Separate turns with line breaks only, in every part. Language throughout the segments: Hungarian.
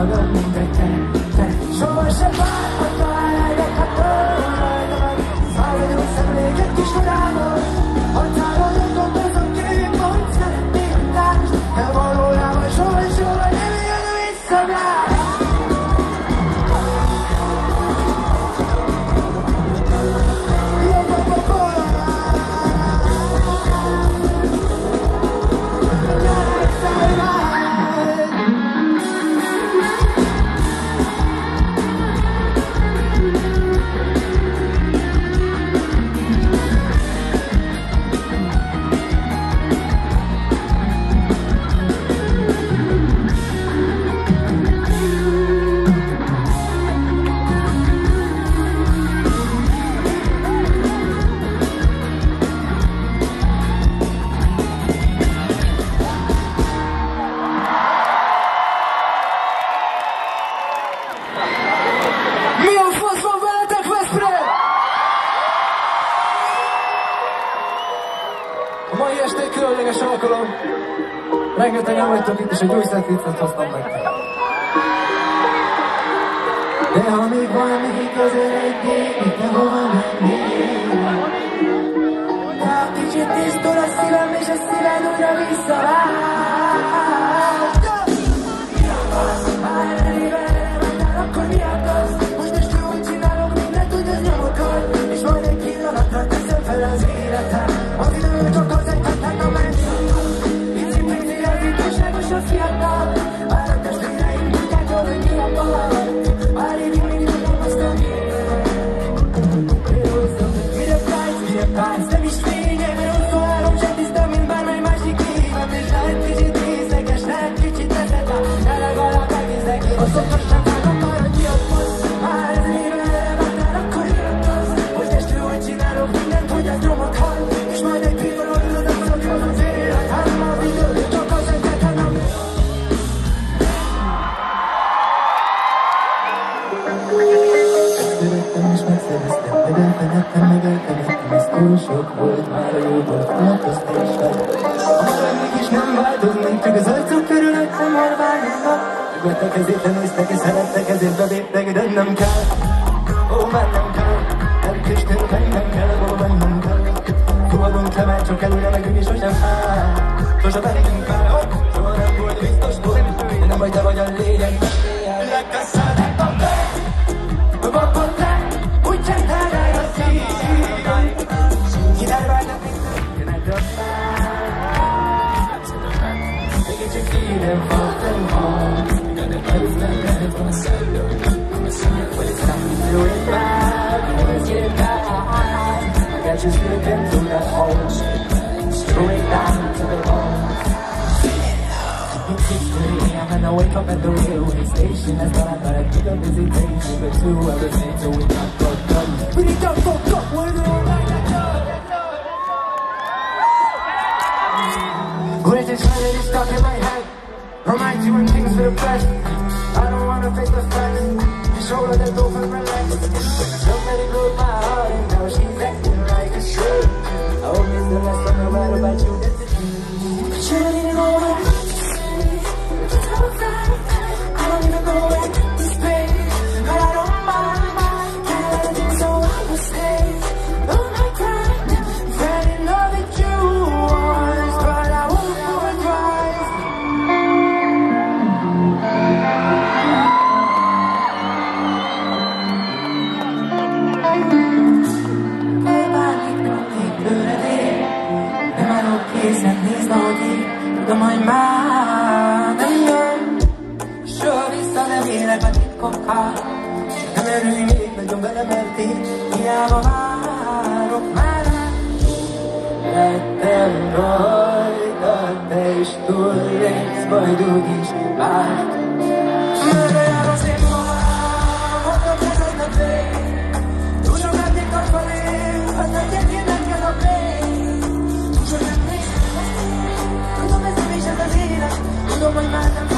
another Rengetegen vagytok itt, és egy új szetlicet hoztam nektek. De ha még valami közeledjék, de hova mennél? De ha kicsit tisztul a szívem, és a szíved újra visszavág. Nyugodtak ezért lenéztek, és szerettek, ezért beléptek, de nem kell. Ó, kell, nem kistél, mennem kell, ó, mennem kell. Fogadunk le, mert csak előre megyünk, és sosem áll. Sosem elégünk fel, you slipping through that hole Straight down to the it's 6:30, I'm gonna wake up at the railway station. I thought visitation. But fucked up. Fucked up, we're stuck in my head? Reminds you when things are the best. I don't wanna face the facts. Somebody broke my heart and now she's acting like a. I hope it's the last time I write about you. Hiába várok már Lettem rajta, te is túllépsz Majd úgyis várt a fény Túl sok eddig tart felé Az egyet én nem kell a fény Túl sok eddig Tudom, ez Tudom, hogy már nem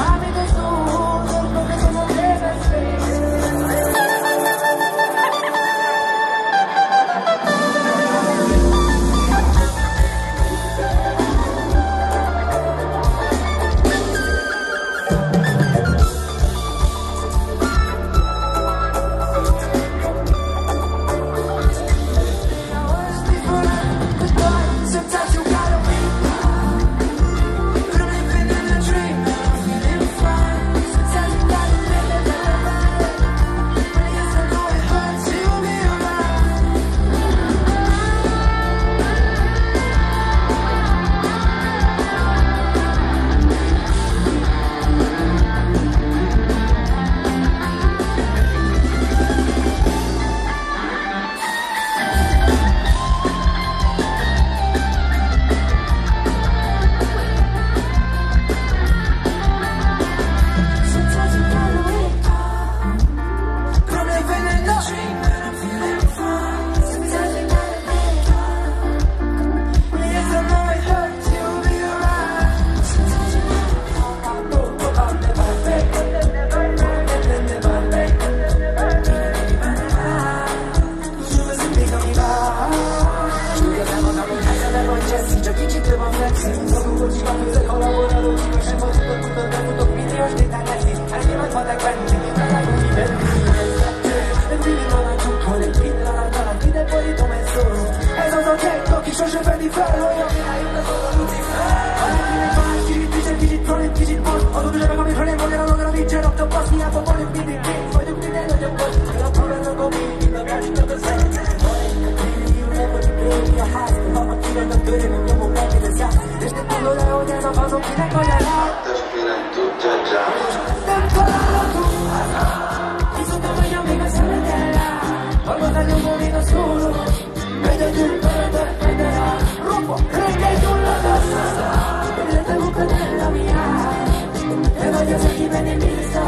ben en Lisa.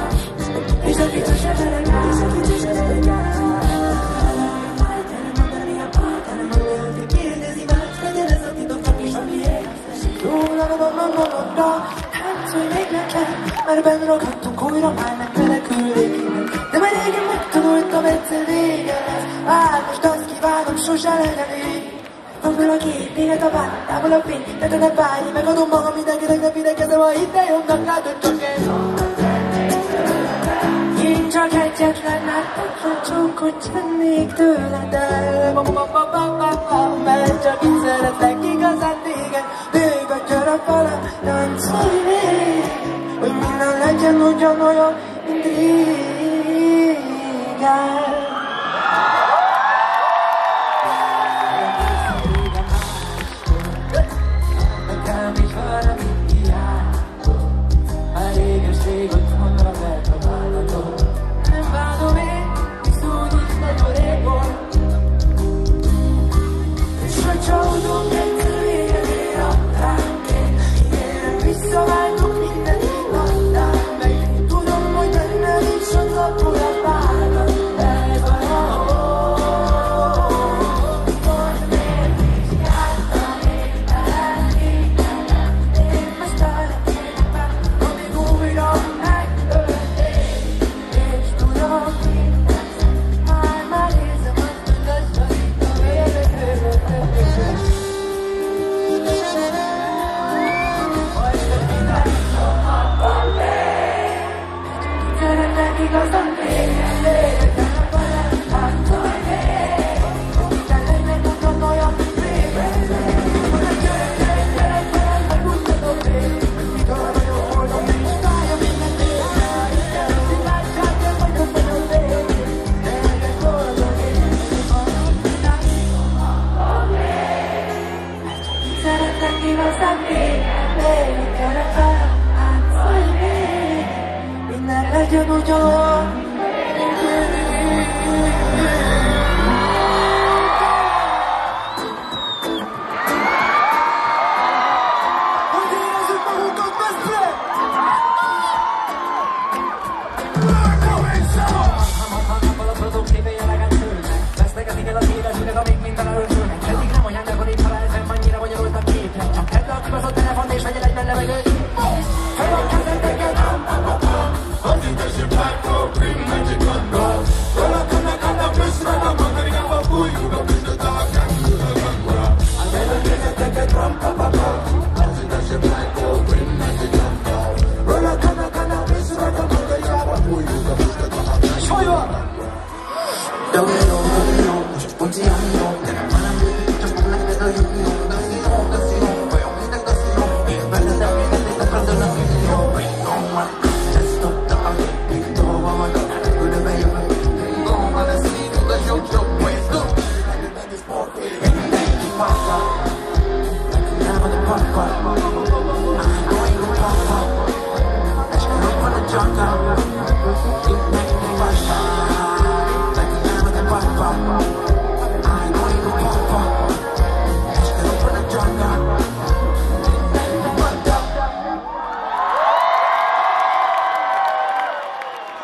Ich sag dir, ich werde ein Mann, ich sag dir, ich werde ein Mann. Mert bennről kaptunk újra, már nem menekülnék innen De már régen megtanultam, egyszer vége lesz Várj, most sose legyen így 묻고 또 뱉으리게 Ah, sto schivando su scialene Non me lo chiedi, che va, da quello qui, da te ne vai Ma con un modo mi dai che capire che se vuoi te un dannato ciò che 인적할 때 나도 좋고 찬닉 둘러다 빰빰빰빰빰 매적인 사람 새끼가 산디가 네가 결합하라 난 소리네 의미는 날짜 놓잖아요 인디가 Yo no lloro, no lloro, no lloro, no lloro, no lloro, no lloro, no lloro, no lloro, no lloro, no I like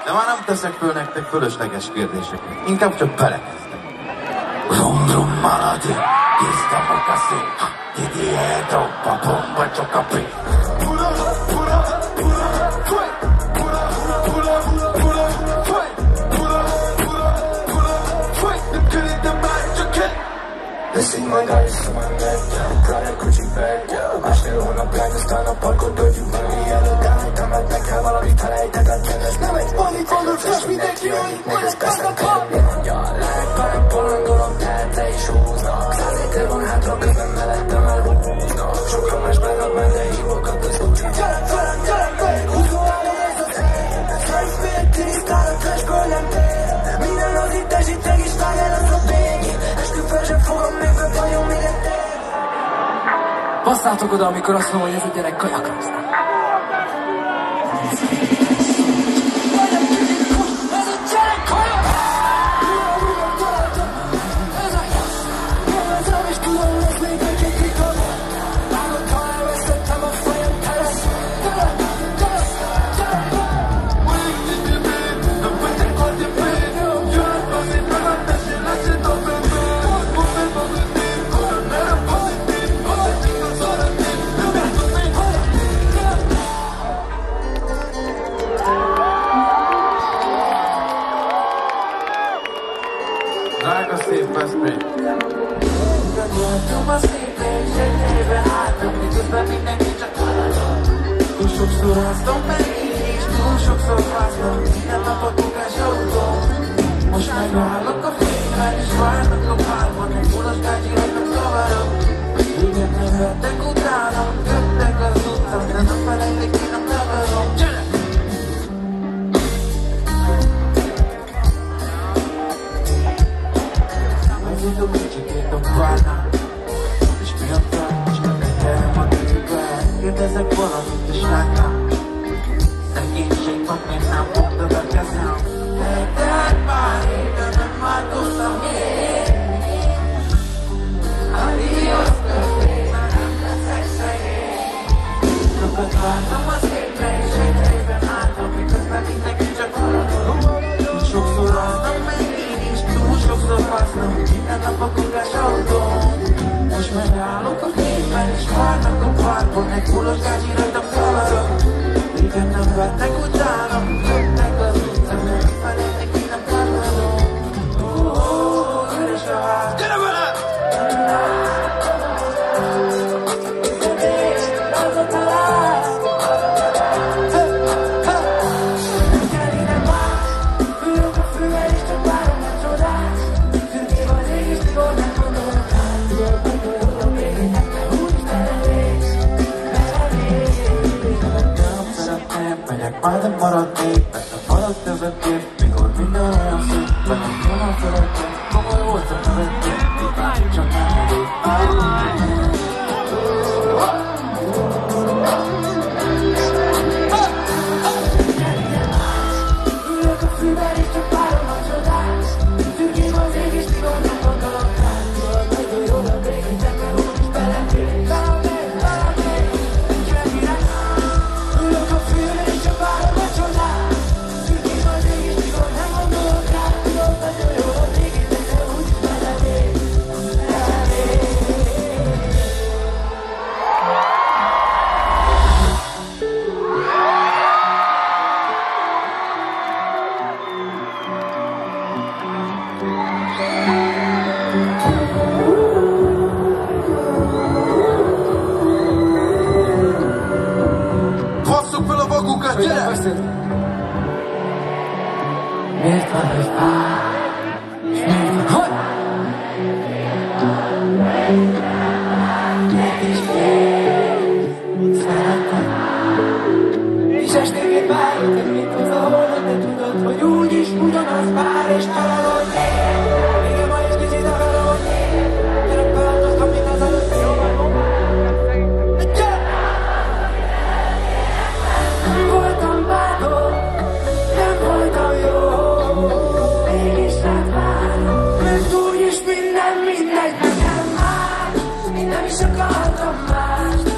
De már nem teszek föl nektek fölösleges kérdéseket. Inkább csak belekezdek. Rum rum maladi, tiszta makaszi, didier troppa bomba csokapi.
This ain't my so my neck down Prada Gucci bag down I still wanna black this time up I'll do you tömegnek kell valamit elejtetetlen Ez nem egy manikonus, és mindenki úgy megy, ez kapnak kapni Mondja a lelkkarem, bolondulom, telte is húznak Százéter van hátra, közben mellettem elhúznak Sokan más bennak menne, hívokat az úgy Gyere, gyere, gyere, gyere, húzó álom ez az én Ez hely fél tisztán, a kösből nem tér Minden az itt esít, te is tájál az a bény Eskü fel sem fogom, még a vajon mire tér Passzátok oda, amikor azt mondom, hogy ez a gyerek kajakra
Gondoltam az héten, és egyre álltam, miközben mindenki csak haladott. Túl sokszor háztam meg, és túl sokszor fáztam, minden nap a kukás autón. Most megállok a fényben, és várnak a párban, egy mulas gágyi hagynak tovább. Régen nem vettek utánam, köptek az utcán, de nem felejtik én a tavarom. Gyere! Tudom, hogy csak értem szép Megyek majdnem maradnék Mert a maradt nevetnék Mikor minden olyan szép Mert a jól szeretnék Komoly volt a nevetnék Csak nem elég
És minden, minden nekem már, minden is akartam már.